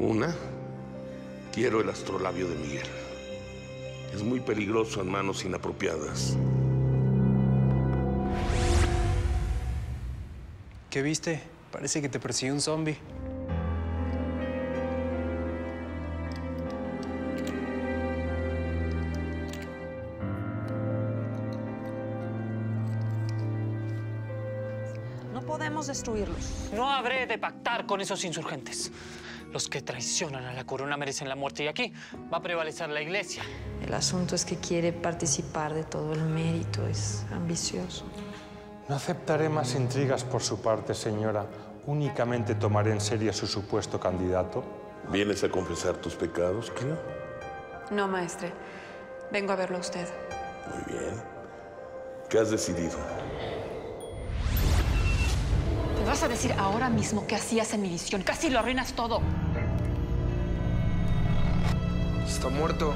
Una, quiero el astrolabio de Miguel. Es muy peligroso en manos inapropiadas. ¿Qué viste? Parece que te persigue un zombie. No podemos destruirlos. No habré de pactar con esos insurgentes. Los que traicionan a la corona merecen la muerte y aquí va a prevalecer la iglesia. El asunto es que quiere participar de todo el mérito, es ambicioso. No aceptaré más intrigas por su parte, señora. Únicamente tomaré en serio a su supuesto candidato. ¿Vienes a confesar tus pecados, Cleo? No, maestre. Vengo a verlo a usted. Muy bien. ¿Qué has decidido? ¿Te vas a decir ahora mismo qué hacías en mi visión? Casi lo arruinas todo. Está muerto.